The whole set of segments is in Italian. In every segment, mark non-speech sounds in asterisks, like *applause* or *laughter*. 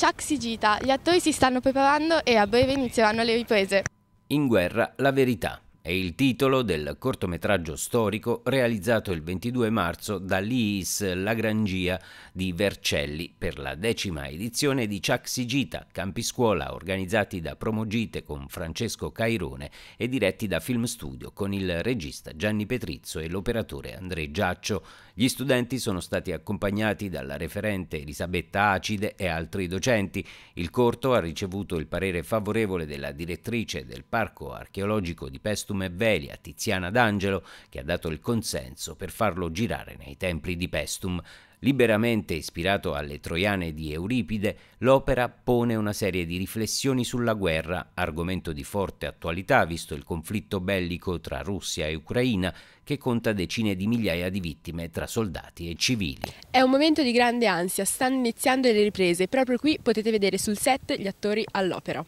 Chuck si gita, gli attori si stanno preparando e a breve inizieranno le riprese. In guerra la verità. È il titolo del cortometraggio storico realizzato il 22 marzo dall'IIS Lagrangia di Vercelli per la decima edizione di Ciaxi Gita, campi scuola organizzati da Promogite con Francesco Cairone e diretti da Film Studio con il regista Gianni Petrizzo e l'operatore Andrei Giaccio. Gli studenti sono stati accompagnati dalla referente Elisabetta Acide e altri docenti. Il corto ha ricevuto il parere favorevole della direttrice del Parco Archeologico di E Velia, Tiziana D'Angelo, che ha dato il consenso per farlo girare nei templi di Pestum. Liberamente ispirato alle Troiane di Euripide, l'opera pone una serie di riflessioni sulla guerra, argomento di forte attualità visto il conflitto bellico tra Russia e Ucraina, che conta decine di migliaia di vittime tra soldati e civili. È un momento di grande ansia, stanno iniziando le riprese, proprio qui potete vedere sul set gli attori all'opera.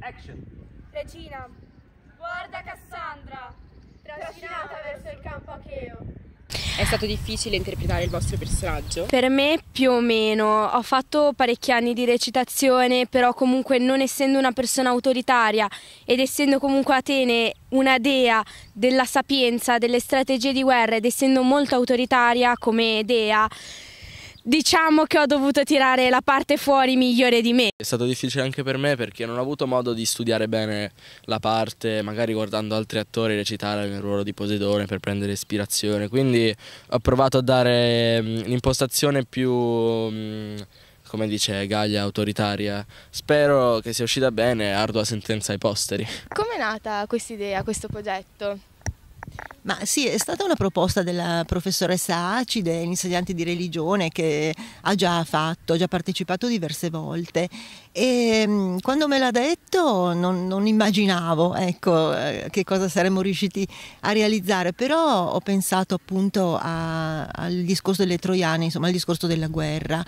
Action! Regina, guarda Cassandra, trascinata verso il campo Acheo. È stato difficile interpretare il vostro personaggio? Per me più o meno, ho fatto parecchi anni di recitazione, però comunque non essendo una persona autoritaria ed essendo comunque Atene una dea della sapienza, delle strategie di guerra ed essendo molto autoritaria come dea, diciamo che ho dovuto tirare la parte fuori migliore di me. È stato difficile anche per me perché non ho avuto modo di studiare bene la parte, magari guardando altri attori recitare nel ruolo di Poseidone per prendere ispirazione, quindi ho provato a dare mm, l'impostazione più mm, come dice Gaglia, autoritaria. Spero che sia uscita bene, ardua sentenza ai posteri. Come è nata questa idea, questo progetto? Ma sì, è stata una proposta della professoressa Acide, insegnante di religione, che ha già fatto, ha già partecipato diverse volte. E mm, quando me l'ha detto non, non immaginavo ecco, eh, che cosa saremmo riusciti a realizzare, però ho pensato appunto a, al discorso delle troiane, insomma al discorso della guerra,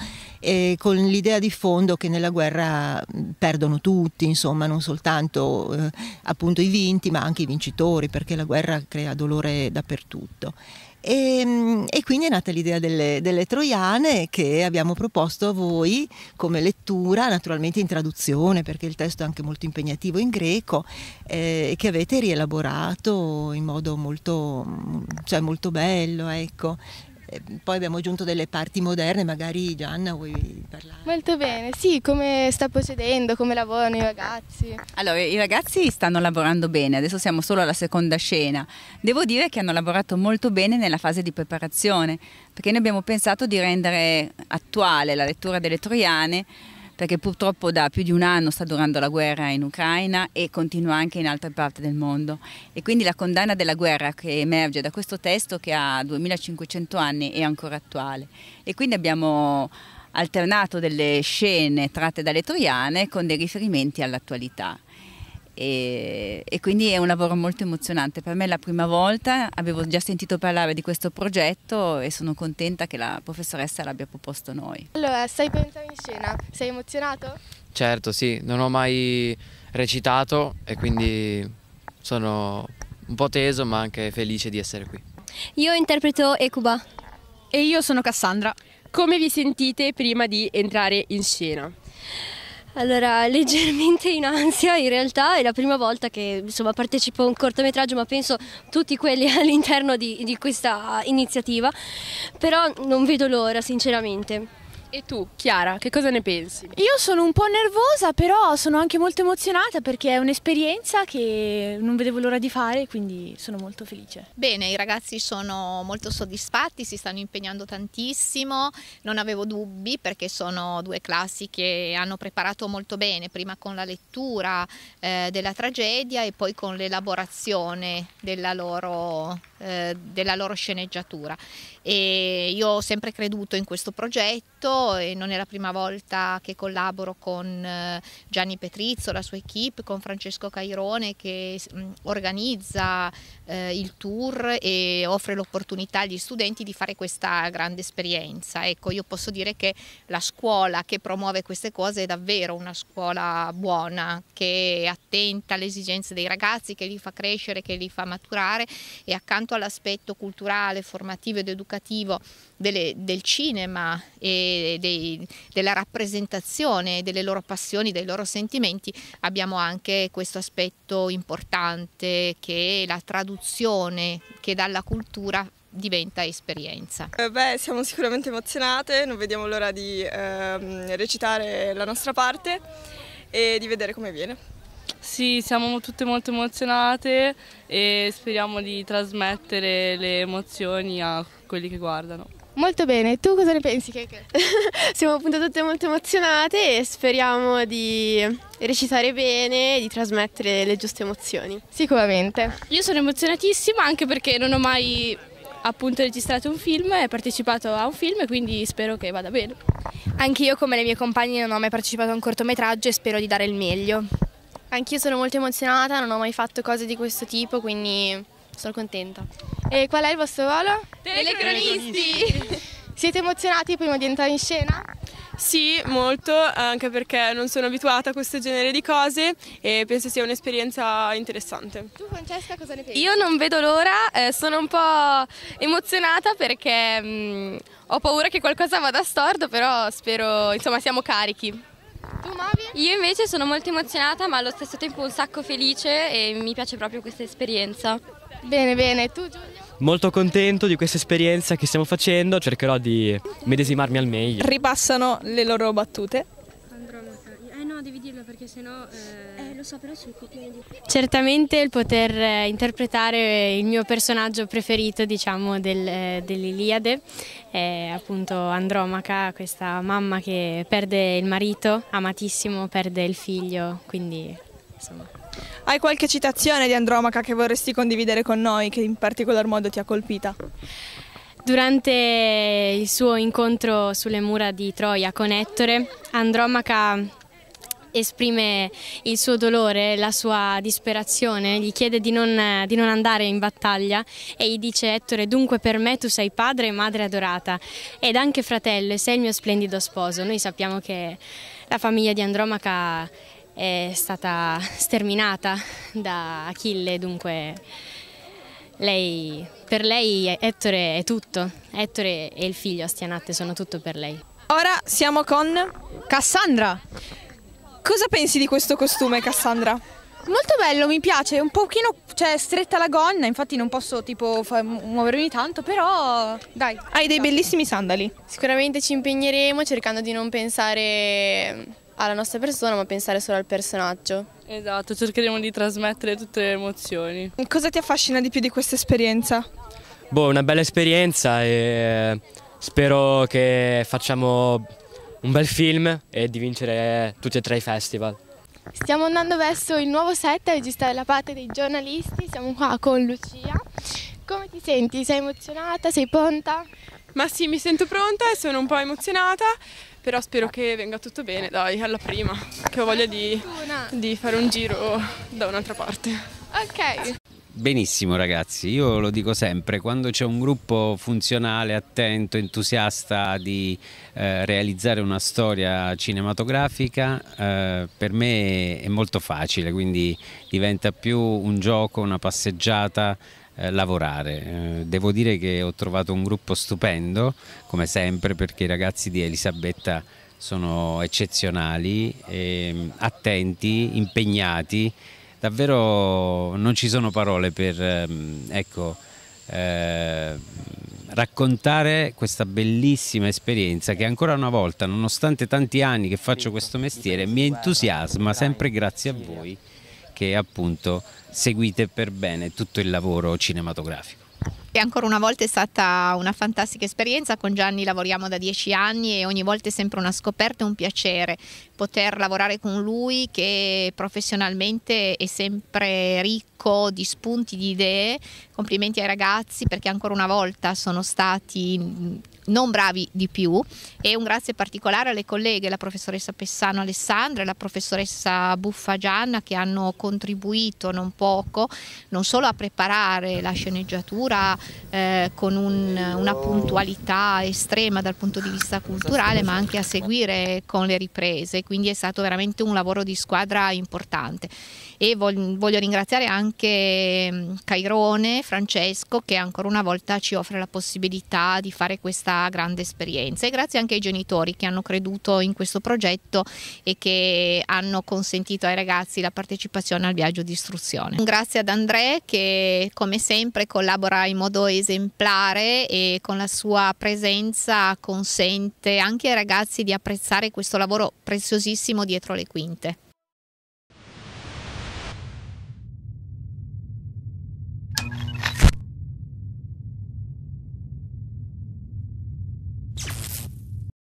con l'idea di fondo che nella guerra mm, perdono tutti, insomma non soltanto eh, appunto i vinti, ma anche i vincitori, perché la guerra crea dolore dappertutto. E, mm, e, quindi è nata l'idea delle, delle, troiane che abbiamo proposto a voi come lettura, naturalmente in traduzione perché il testo è anche molto impegnativo in greco eh, che avete rielaborato in modo molto, cioè molto bello. Ecco. Poi abbiamo aggiunto delle parti moderne, magari Gianna vuoi parlare? Molto bene, sì, come sta procedendo, come lavorano i ragazzi? Allora, i ragazzi stanno lavorando bene, adesso siamo solo alla seconda scena. Devo dire che hanno lavorato molto bene nella fase di preparazione, perché noi abbiamo pensato di rendere attuale la lettura delle Troiane perché purtroppo da più di un anno sta durando la guerra in Ucraina e continua anche in altre parti del mondo. E quindi la condanna della guerra che emerge da questo testo che ha 2500 anni è ancora attuale. E quindi abbiamo alternato delle scene tratte dalle troiane con dei riferimenti all'attualità e, e, quindi è un lavoro molto emozionante. Per me è la prima volta, avevo già sentito parlare di questo progetto e sono contenta che la professoressa l'abbia proposto noi. Allora, stai per entrare in scena? Sei emozionato? Certo, sì, non ho mai recitato e quindi sono un po' teso ma anche felice di essere qui. Io interpreto Ekuba. E io sono Cassandra. Come vi sentite prima di entrare in scena? Allora, *laughs* leggermente in ansia in realtà è la prima volta che insomma, partecipo a un cortometraggio, ma penso tutti quelli *laughs* all'interno di, di questa iniziativa, però non vedo l'ora sinceramente. E tu, Chiara, che cosa ne pensi? Io sono un po' nervosa, però sono anche molto emozionata perché è un'esperienza che non vedevo l'ora di fare, quindi sono molto felice. Bene, i ragazzi sono molto soddisfatti, si stanno impegnando tantissimo, non avevo dubbi perché sono due classi che hanno preparato molto bene, prima con la lettura eh, della tragedia e poi con l'elaborazione della loro, eh, della loro sceneggiatura. E io ho sempre creduto in questo progetto e non è la prima volta che collaboro con eh, Gianni Petrizzo, la sua equip, con Francesco Cairone che mm, organizza eh, il tour e offre l'opportunità agli studenti di fare questa grande esperienza. Ecco, io posso dire che la scuola che promuove queste cose è davvero una scuola buona, che è attenta alle esigenze dei ragazzi, che li fa crescere, che li fa maturare e accanto quanto all'aspetto culturale, formativo ed educativo delle, del cinema e dei, della rappresentazione delle loro passioni, dei loro sentimenti, abbiamo anche questo aspetto importante che è la traduzione che dalla cultura diventa esperienza. Eh beh, siamo sicuramente emozionate, non vediamo l'ora di ehm, recitare la nostra parte e di vedere come viene. Sì, siamo tutte molto emozionate e speriamo di trasmettere le emozioni a quelli che guardano. Molto bene, tu cosa ne pensi Keke? *laughs* Siamo appunto tutte molto emozionate e speriamo di recitare bene e di trasmettere le giuste emozioni. Sicuramente. Io sono emozionatissima anche perché non ho mai appunto registrato un film e partecipato a un film e quindi spero che vada bene. Anch'io come le mie compagne non ho mai partecipato a un cortometraggio e spero di dare il meglio. Anch'io sono molto emozionata, non ho mai fatto cose di questo tipo, quindi sono contenta. E qual è il vostro ruolo? Telecronisti! Siete emozionati prima di entrare in scena? Sì, molto, anche perché non sono abituata a questo genere di cose e penso sia un'esperienza interessante. Tu Francesca cosa ne pensi? Io non vedo l'ora, eh, sono un po' emozionata perché mh, mm, ho paura che qualcosa vada storto, però spero, insomma, siamo carichi. Tu Mavi? Io invece sono molto emozionata ma allo stesso tempo un sacco felice e mi piace proprio questa esperienza. Bene, bene, tu Giulio? Molto contento di questa esperienza che stiamo facendo, cercherò di medesimarmi al meglio. Ripassano le loro battute. Eh no, devi dirlo perché sennò... Eh, eh lo so, però c'è il di... Certamente il poter eh, interpretare il mio personaggio preferito, diciamo, del, eh, dell'Iliade. È appunto Andromaca, questa mamma che perde il marito, amatissimo, perde il figlio, quindi insomma... Hai qualche citazione di Andromaca che vorresti condividere con noi, che in particolar modo ti ha colpita? Durante il suo incontro sulle mura di Troia con Ettore, Andromaca esprime il suo dolore, la sua disperazione, gli chiede di non, di non, andare in battaglia e gli dice Ettore dunque per me tu sei padre e madre adorata ed anche fratello e sei il mio splendido sposo. Noi sappiamo che la famiglia di Andromaca è stata sterminata da Achille, dunque lei, per lei Ettore è tutto, Ettore e il figlio Astianatte sono tutto per lei. Ora siamo con Cassandra. Cosa pensi di questo costume Cassandra? Molto bello, mi piace, un pochino cioè, stretta la gonna, infatti non posso tipo muovermi tanto, però dai. Hai dei bellissimi sandali. Sicuramente ci impegneremo cercando di non pensare alla nostra persona ma pensare solo al personaggio. Esatto, cercheremo di trasmettere tutte le emozioni. Cosa ti affascina di più di questa esperienza? Boh, una bella esperienza e spero che facciamo un bel film e di vincere tutti e tre i festival. Stiamo andando verso il nuovo set a registrare la parte dei giornalisti, siamo qua con Lucia. Come ti senti? Sei emozionata? Sei pronta? Ma sì, mi sento pronta e sono un po' emozionata però spero che venga tutto bene, dai, alla prima, che ho voglia di, di fare un giro da un'altra parte. Ok. Benissimo ragazzi, io lo dico sempre, quando c'è un gruppo funzionale, attento, entusiasta di eh, realizzare una storia cinematografica, eh, per me è molto facile, quindi diventa più un gioco, una passeggiata, eh, lavorare. Eh, devo dire che ho trovato un gruppo stupendo, come sempre, perché i ragazzi di Elisabetta sono eccezionali, eh, attenti, impegnati, davvero non ci sono parole per ehm, ecco, eh, raccontare questa bellissima esperienza che ancora una volta, nonostante tanti anni che faccio questo mestiere, mi entusiasma sempre grazie a voi che appunto seguite per bene tutto il lavoro cinematografico. E ancora una volta è stata una fantastica esperienza, con Gianni lavoriamo da dieci anni e ogni volta è sempre una scoperta e un piacere poter lavorare con lui che professionalmente è sempre ricco di spunti, di idee. Complimenti ai ragazzi perché ancora una volta sono stati non bravi di più. E un grazie particolare alle colleghe, la professoressa Pessano Alessandra e la professoressa Buffa Gianna che hanno contribuito non poco non solo a preparare la sceneggiatura eh, con un, una puntualità estrema dal punto di vista culturale ma anche a seguire con le riprese, quindi è stato veramente un lavoro di squadra importante e voglio ringraziare anche mm, Cairone, Francesco che ancora una volta ci offre la possibilità di fare questa grande esperienza e grazie anche ai genitori che hanno creduto in questo progetto e che hanno consentito ai ragazzi la partecipazione al viaggio di istruzione. Grazie ad André che come sempre collabora in modo esemplare e con la sua presenza consente anche ai ragazzi di apprezzare questo lavoro preziosissimo dietro le quinte.